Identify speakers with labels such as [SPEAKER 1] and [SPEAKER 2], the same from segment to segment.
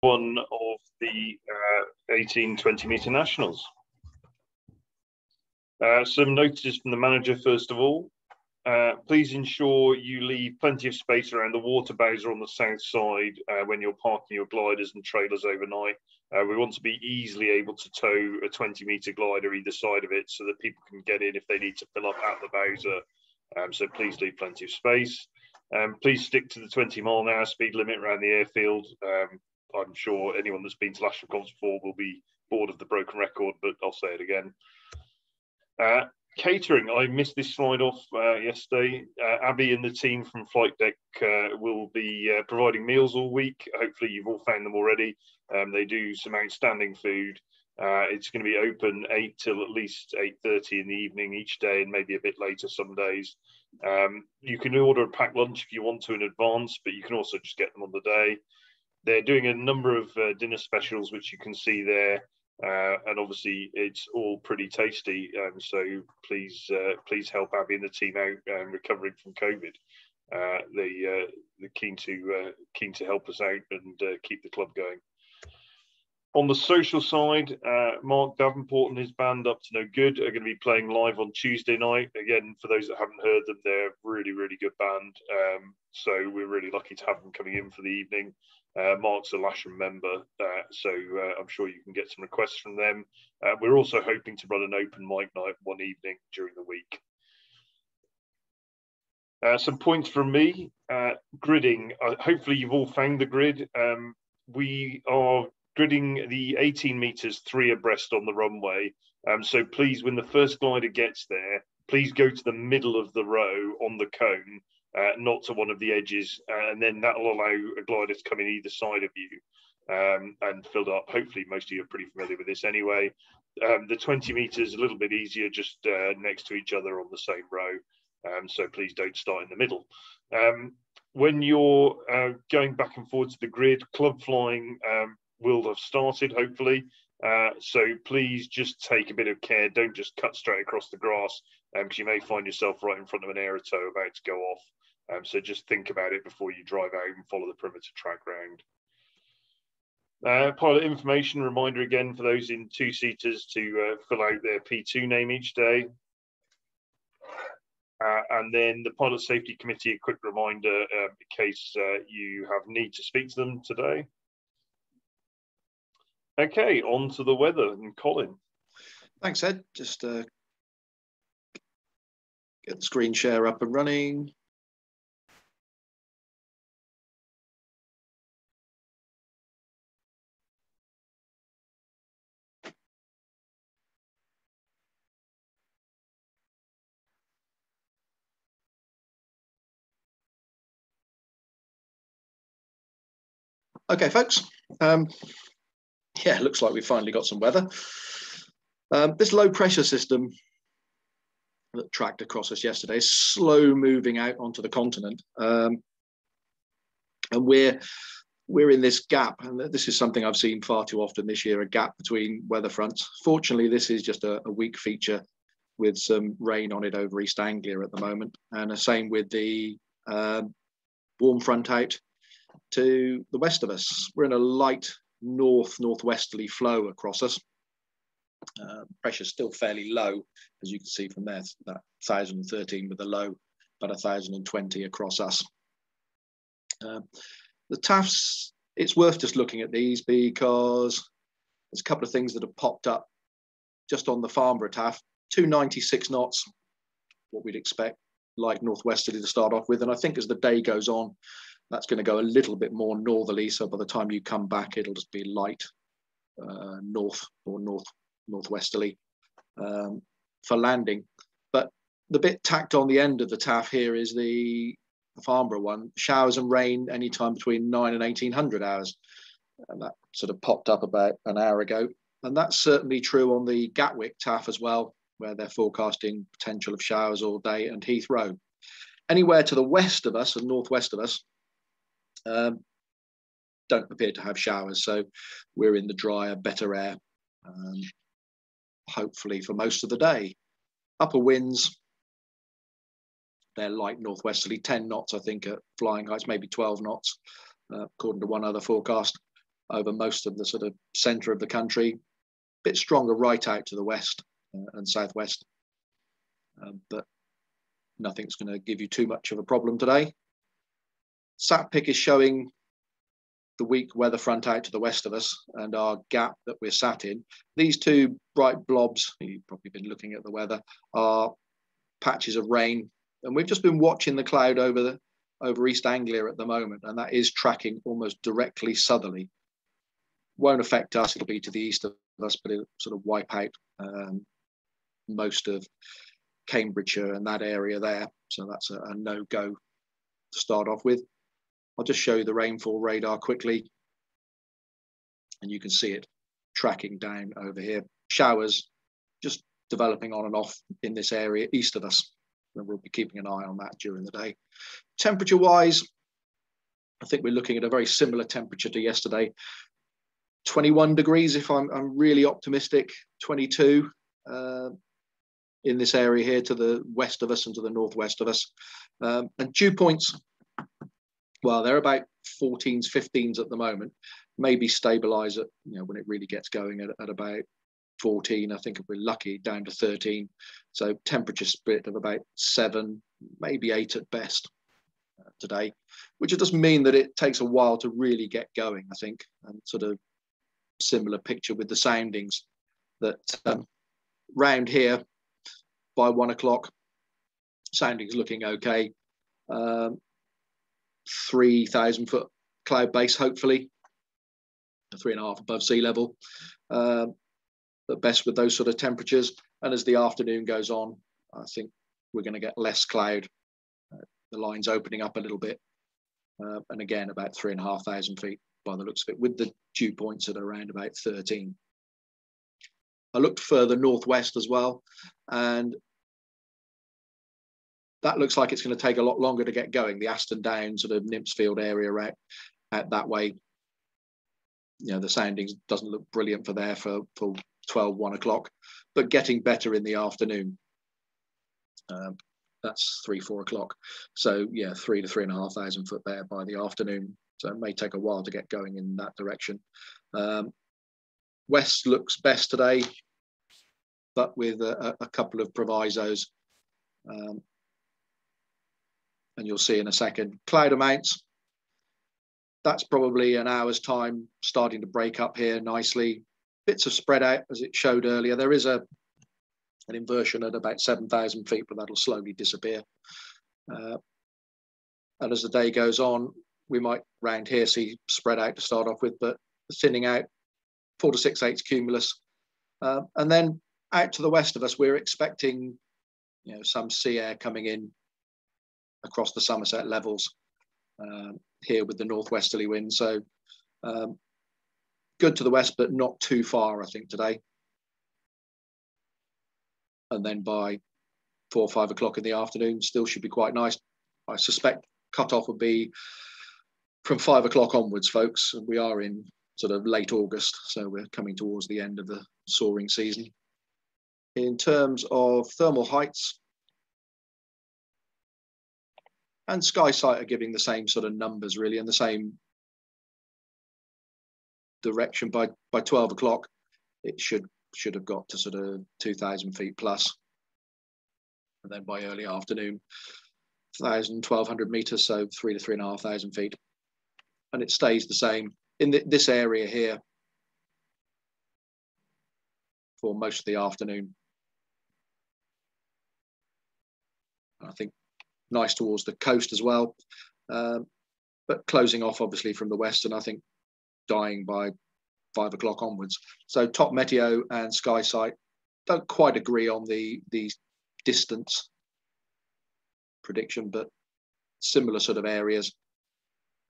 [SPEAKER 1] one of the uh, 18 20 meter nationals. Uh, some notices from the manager first of all. Uh, please ensure you leave plenty of space around the water bowser on the south side uh, when you're parking your gliders and trailers overnight. Uh, we want to be easily able to tow a 20 metre glider either side of it so that people can get in if they need to fill up at the bowser. Um, so please leave plenty of space. Um, please stick to the 20 mile an hour speed limit around the airfield. Um, I'm sure anyone that's been to Lasham Commons before will be bored of the broken record, but I'll say it again. Uh, catering, I missed this slide off uh, yesterday. Uh, Abby and the team from Flight Deck uh, will be uh, providing meals all week. Hopefully, you've all found them already. Um, they do some outstanding food. Uh, it's going to be open eight till at least eight thirty in the evening each day, and maybe a bit later some days. Um, you can order a packed lunch if you want to in advance, but you can also just get them on the day. They're doing a number of uh, dinner specials, which you can see there. Uh, and obviously it's all pretty tasty. Um, so please, uh, please help Abby and the team out um, recovering from COVID. Uh, they uh, they're keen to keen to help us out and keep the club going. On the social side, Mark Davenport and his band Up to No Good are going to be playing live on Tuesday night. Again, for those that haven't heard them, they're a really really good band. Um, so we're really lucky to have them coming in for the evening. Uh, Mark's a Lasham member, uh, so uh, I'm sure you can get some requests from them. Uh, we're also hoping to run an open mic night one evening during the week. Uh, some points from me. Uh, gridding. hopefully, you've all found the grid. Um, we are gridding the 18 meters three abreast on the runway. Um, so please, when the first glider gets there, please go to the middle of the row on the cone uh, not to one of the edges, uh, and then that will allow a glider to come in either side of you um, and filled up. Hopefully, most of you are pretty familiar with this anyway. Um, the 20 meters a little bit easier, just uh, next to each other on the same row. Um, so please don't start in the middle. Um, when you're uh, going back and forth to the grid, club flying um, will have started, hopefully. Uh, so please just take a bit of care. Don't just cut straight across the grass because um, you may find yourself right in front of an air aerotow about to go off. Um, so just think about it before you drive out and follow the perimeter track round. Uh, pilot information reminder again for those in two seaters to uh, fill out their P2 name each day. Uh, and then the pilot safety committee, a quick reminder um, in case uh, you have need to speak to them today. Okay, on to the weather and Colin.
[SPEAKER 2] Thanks, Ed. Just uh, get the screen share up and running. Okay, folks. Um, yeah, looks like we finally got some weather. Um, this low pressure system that tracked across us yesterday is slow moving out onto the continent. Um, and we're we're in this gap, and this is something I've seen far too often this year, a gap between weather fronts. Fortunately, this is just a, a weak feature with some rain on it over East Anglia at the moment. And the same with the um, warm front out to the west of us. We're in a light north northwesterly flow across us. Uh, pressure still fairly low, as you can see from there, that 1013 with a low, about 1020 across us. Uh, the TAFs, it's worth just looking at these because there's a couple of things that have popped up just on the Farnborough TAF. 296 knots, what we'd expect, like northwesterly to start off with. And I think as the day goes on, that's going to go a little bit more northerly. So by the time you come back, it'll just be light uh, north or north northwesterly um, for landing. But the bit tacked on the end of the TAF here is the Farnborough one. Showers and rain anytime between nine and 1800 hours. And that sort of popped up about an hour ago. And that's certainly true on the Gatwick TAF as well, where they're forecasting potential of showers all day and Heathrow. Anywhere to the west of us and northwest of us, um, don't appear to have showers. So we're in the drier, better air, um, hopefully for most of the day. Upper winds, they're light northwesterly, 10 knots, I think, at flying heights, maybe 12 knots, uh, according to one other forecast. over most of the sort of centre of the country. Bit stronger right out to the west uh, and southwest, um, but nothing's going to give you too much of a problem today. SatPic is showing the weak weather front out to the west of us and our gap that we're sat in. These two bright blobs, you've probably been looking at the weather, are patches of rain. And we've just been watching the cloud over the over East Anglia at the moment, and that is tracking almost directly southerly. Won't affect us, it'll be to the east of us, but it'll sort of wipe out um, most of Cambridgeshire and that area there. So that's a, a no go to start off with. I'll just show you the rainfall radar quickly. And you can see it tracking down over here. Showers just developing on and off in this area east of us. And we'll be keeping an eye on that during the day. Temperature wise, I think we're looking at a very similar temperature to yesterday. 21 degrees if I'm, I'm really optimistic, 22 uh, in this area here to the west of us and to the northwest of us. Um, and dew points, well, they're about 14s, 15s at the moment, maybe stabilize it, you know, when it really gets going at, at about 14. I think if we're lucky, down to 13. So temperature split of about seven, maybe eight at best uh, today, which does mean that it takes a while to really get going, I think, and sort of similar picture with the soundings that um, round here by one o'clock, soundings looking okay. Um, 3,000 foot cloud base, hopefully, three and a half above sea level. Um, but best with those sort of temperatures. And as the afternoon goes on, I think we're going to get less cloud. Uh, the line's opening up a little bit. Uh, and again, about three and a half thousand feet by the looks of it, with the dew points at around about 13. I looked further northwest as well, and that looks like it's going to take a lot longer to get going. The Aston Downs sort of Nympsfield area out, out that way. You know, the soundings doesn't look brilliant for there for, for 12, 1 o'clock, but getting better in the afternoon. Um, that's three, four o'clock. So yeah, three to three and a half thousand foot there by the afternoon. So it may take a while to get going in that direction. Um, West looks best today, but with a, a couple of provisos. Um, and you'll see in a second. Cloud amounts, that's probably an hour's time starting to break up here nicely. Bits of spread out as it showed earlier. There is a an inversion at about 7,000 feet, but that'll slowly disappear. Uh, and as the day goes on, we might round here see spread out to start off with, but thinning out, four to six eighths cumulus. Uh, and then out to the west of us, we're expecting you know, some sea air coming in across the Somerset levels um, here with the northwesterly wind. So um, good to the west, but not too far, I think, today. And then by four or five o'clock in the afternoon, still should be quite nice. I suspect cutoff would be from five o'clock onwards, folks. And we are in sort of late August, so we're coming towards the end of the soaring season. In terms of thermal heights, and SkySight are giving the same sort of numbers really and the same direction. By by 12 o'clock it should should have got to sort of 2000 feet plus. And then by early afternoon 1000 1200 meters so three to three and a half thousand feet. And it stays the same in the, this area here for most of the afternoon. I think nice towards the coast as well. Um, but closing off obviously from the west, and I think dying by five o'clock onwards. So Top Meteo and SkySight don't quite agree on the the distance prediction, but similar sort of areas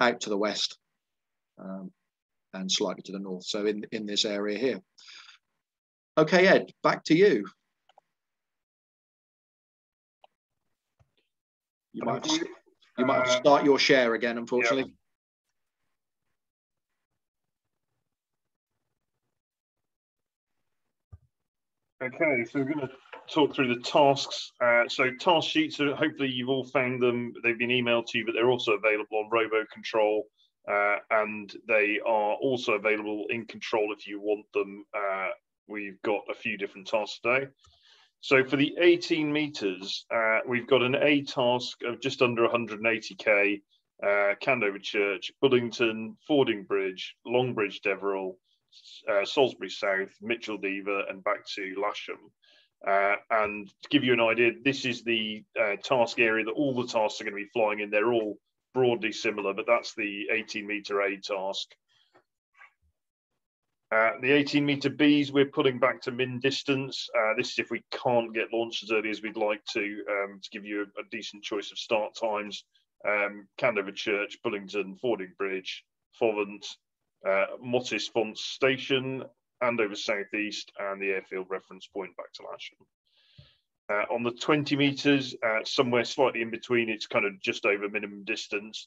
[SPEAKER 2] out to the west um, and slightly to the north. So in in this area here. Okay, Ed, back to you. You might, have to, you might have to uh, start your share again, unfortunately.
[SPEAKER 1] Okay, so we're going to talk through the tasks. Uh, so task sheets, hopefully you've all found them. They've been emailed to you, but they're also available on Robo Control uh, and they are also available in control if you want them. Uh, we've got a few different tasks today. So for the 18 meters, uh, we've got an A task of just under 180k, uh, Candover Church, Bullington, Fordingbridge, Longbridge Deverill, uh, Salisbury South, Micheldever, and back to Lasham. Uh, and to give you an idea, this is the uh, task area that all the tasks are going to be flying in. They're all broadly similar, but that's the 18 meter A task. Uh, the 18 meter Bs, we're pulling back to min distance. Uh, this is if we can't get launched as early as we'd like to, um, to give you a, a, decent choice of start times. Um, Candover Church, Bullington, Fordingbridge, Fovant, uh, Mottisfont Station, Andover Southeast, and the airfield reference point back to Lasham. Uh, on the 20 meters, uh, somewhere slightly in between, it's kind of just over minimum distance.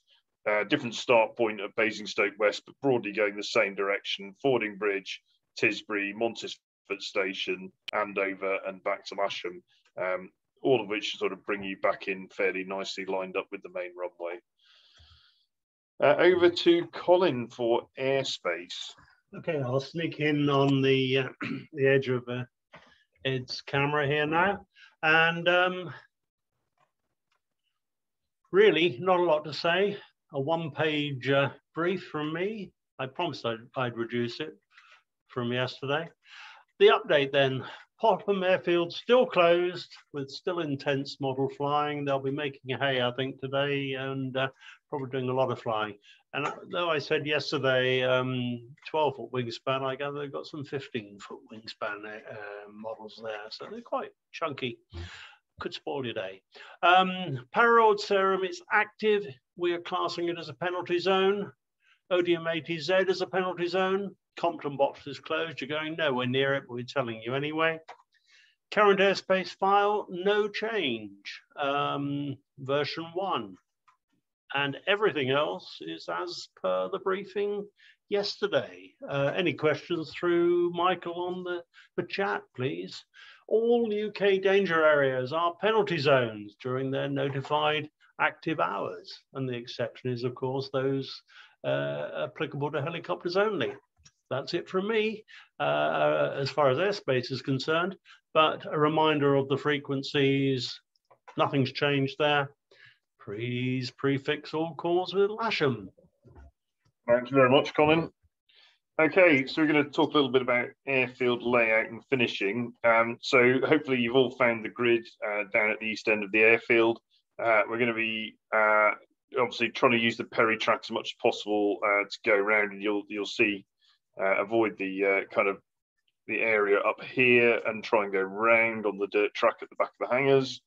[SPEAKER 1] Uh, different start point at Basingstoke West, but broadly going the same direction. Fordingbridge, Tisbury, Mottisfont Station, Andover, and back to Lasham, um, all of which sort of bring you back in fairly nicely lined up with the main runway. Uh, over to Colin for airspace.
[SPEAKER 3] Okay, I'll sneak in on the uh, the edge of uh, Ed's camera here now. And um, really, not a lot to say. A one page uh, brief from me. I promised I'd, I'd reduce it from yesterday. The update then Popham Airfield still closed with still intense model flying. They'll be making hay, I think, today and uh, probably doing a lot of flying. And though I said yesterday, um, 12 foot wingspan, I gather they've got some 15 foot wingspan uh, models there. So they're quite chunky. Could spoil your day. Um, serum is active. We are classing it as a penalty zone. Odiham ATZ is a penalty zone. Compton box is closed. You're going nowhere near it, but we're telling you anyway. Current airspace file, no change. Um, version one and everything else is as per the briefing yesterday. Uh, any questions through Michael on the, the chat, please? All UK danger areas are penalty zones during their notified active hours. And the exception is, of course, those uh, applicable to helicopters only. That's it from me uh, as far as airspace is concerned. But a reminder of the frequencies, nothing's changed there. Please prefix all calls with Lasham.
[SPEAKER 1] Thank you very much, Colin. Okay, so we're going to talk a little bit about airfield layout and finishing. Um, so hopefully you've all found the grid uh, down at the east end of the airfield. Uh, we're going to be uh, obviously trying to use the peri track as much as possible uh, to go around, and you'll you'll see uh, avoid the uh, kind of the area up here and try and go round on the dirt track at the back of the hangars.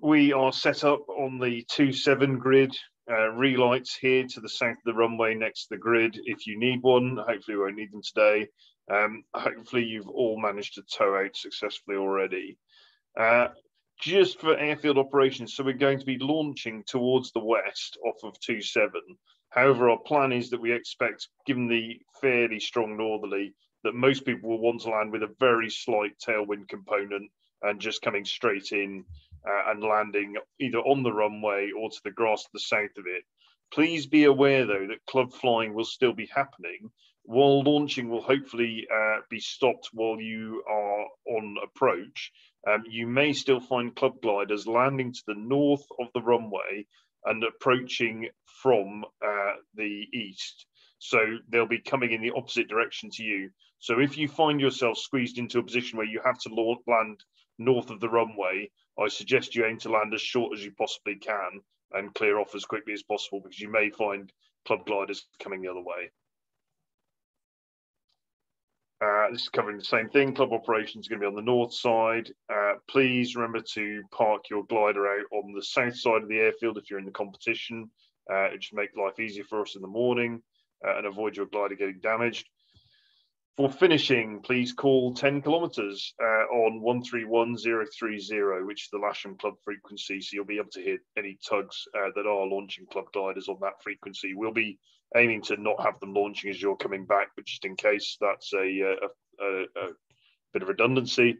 [SPEAKER 1] We are set up on the 2-7 grid, uh, relights here to the south of the runway next to the grid if you need one. Hopefully we won't need them today. Um, hopefully you've all managed to tow out successfully already. Uh, just for airfield operations, so we're going to be launching towards the west off of 2-7. However, our plan is that we expect, given the fairly strong northerly, that most people will want to land with a very slight tailwind component and just coming straight in uh, and landing either on the runway or to the grass to the south of it. Please be aware, though, that club flying will still be happening, while launching will hopefully uh, be stopped while you are on approach. Um, you may still find club gliders landing to the north of the runway and approaching from uh, the east. So they'll be coming in the opposite direction to you. So if you find yourself squeezed into a position where you have to land north of the runway, I suggest you aim to land as short as you possibly can and clear off as quickly as possible because you may find club gliders coming the other way. Uh, this is covering the same thing. Club operations are going to be on the north side. Uh, please remember to park your glider out on the south side of the airfield if you're in the competition. Uh, it just make life easier for us in the morning uh, and avoid your glider getting damaged. For finishing, please call 10 kilometres uh, on 131030, which is the Lasham Club frequency. So you'll be able to hear any tugs uh, that are launching club gliders on that frequency. We'll be aiming to not have them launching as you're coming back, but just in case that's a, uh, a, a, a bit of redundancy.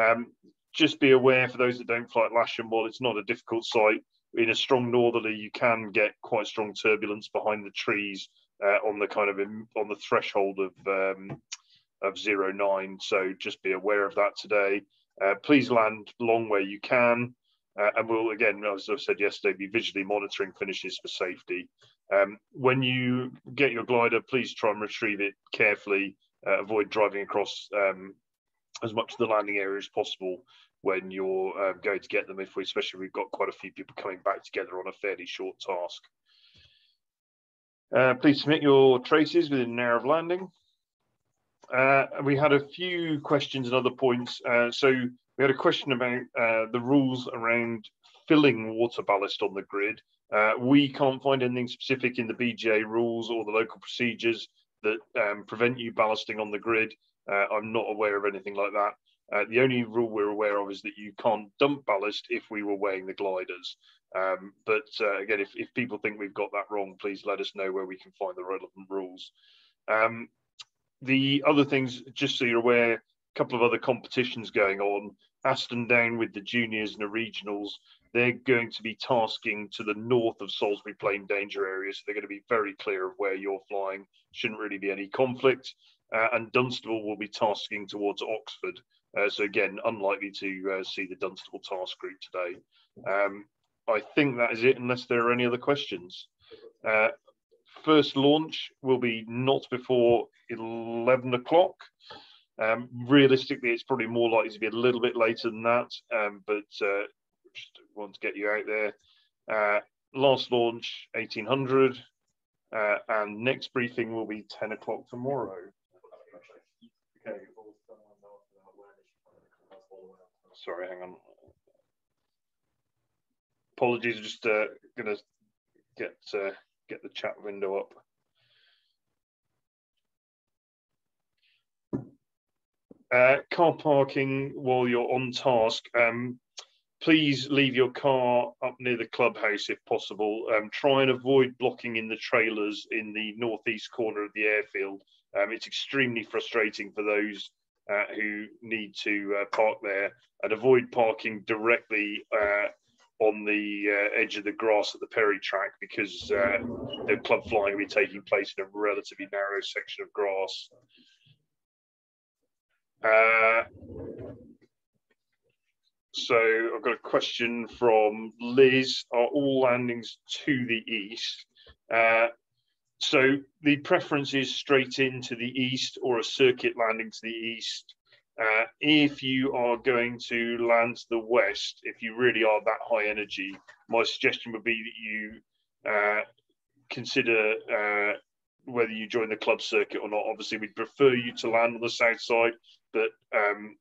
[SPEAKER 1] Um, just be aware for those that don't fly at Lasham, while it's not a difficult site, in a strong northerly, you can get quite strong turbulence behind the trees uh, on the kind of on the threshold of um, of zero nine. So just be aware of that today. Uh, please land long where you can. Uh, and we'll again, as I said yesterday, be visually monitoring finishes for safety. Um, when you get your glider, please try and retrieve it carefully. Uh, avoid driving across um, as much of the landing area as possible when you're um, going to get them. If we, especially, we've got quite a few people coming back together on a fairly short task. Uh, please submit your traces within an hour of landing. Uh, we had a few questions and other points. Uh, so we had a question about uh, the rules around filling water ballast on the grid. Uh, we can't find anything specific in the BGA rules or the local procedures that um, prevent you ballasting on the grid. Uh, I'm not aware of anything like that. Uh, the only rule we're aware of is that you can't dump ballast if we were weighing the gliders. Um, but uh, again, if, if people think we've got that wrong, please let us know where we can find the relevant rules. Um, the other things, just so you're aware, a couple of other competitions going on. Aston Down with the juniors and the regionals, they're going to be tasking to the north of Salisbury Plain danger area, So they're going to be very clear of where you're flying. Shouldn't really be any conflict. Uh, and Dunstable will be tasking towards Oxford. Uh, so again, unlikely to uh, see the Dunstable task group today. Um, I think that is it, unless there are any other questions. Uh, first launch will be not before 11 o'clock. Um, realistically, it's probably more likely to be a little bit later than that, um, but uh, just want to get you out there. Uh, last launch, 1800, uh, and next briefing will be 10 o'clock tomorrow. Sorry, hang on. Apologies, just uh, going to get uh, get the chat window up. Uh, car parking while you're on task. Um, please leave your car up near the clubhouse if possible. Um, try and avoid blocking in the trailers in the northeast corner of the airfield. Um, it's extremely frustrating for those uh, who need to uh, park there and avoid parking directly uh, on the uh, edge of the grass at the peri track because uh, the club flying will be taking place in a relatively narrow section of grass. So I've got a question from Liz. Are all landings to the east? So the preference is straight into the east or a circuit landing to the east. Uh, if you are going to land to the west, if you really are that high energy, my suggestion would be that you uh, consider uh, whether you join the club circuit or not. Obviously, we'd prefer you to land on the south side, but um,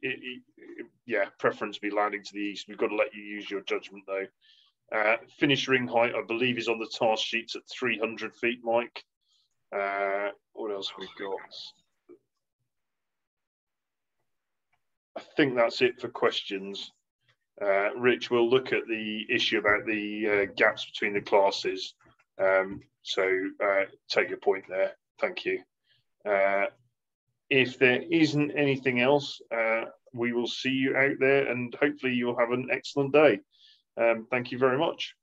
[SPEAKER 1] it, it, yeah, preference be landing to the east. We've got to let you use your judgment though. Uh, finish ring height, I believe, is on the task sheets at 300 feet, Mike. Uh, what else we got? I think that's it for questions. Uh, Rich, we'll look at the issue about the uh, gaps between the classes. Um, so uh, take your point there. Thank you. Uh, if there isn't anything else, uh, we will see you out there and hopefully you'll have an excellent day. Um, thank you very much.